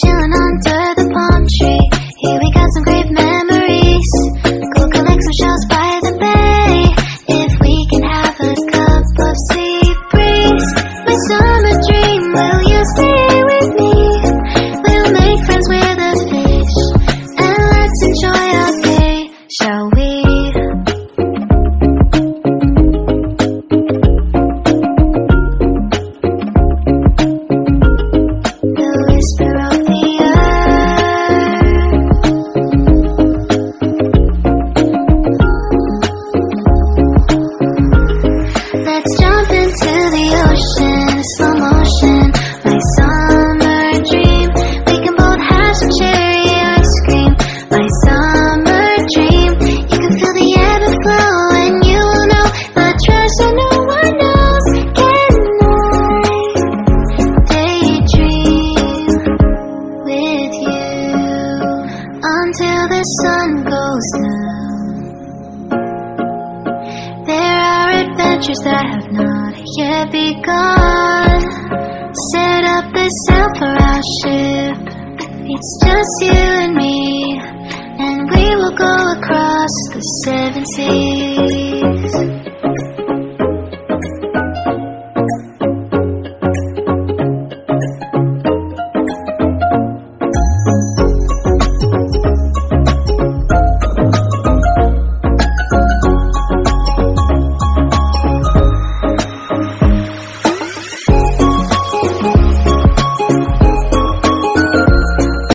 chilling under the palm tree. Here we got some great memories. Go collect some shells by the bay. If we can have a cup of sea breeze, until the sun goes down? There are adventures that have not yet begun. Set up the sail for our ship. It's just you and me, and we will go across the seven seas.